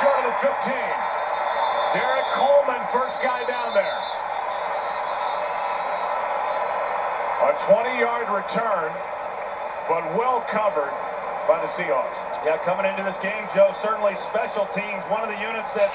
Short of the 15. Derrick Coleman, first guy down there. A 20-yard return, but well covered by the Seahawks. Yeah, coming into this game, Joe, certainly special teams, one of the units that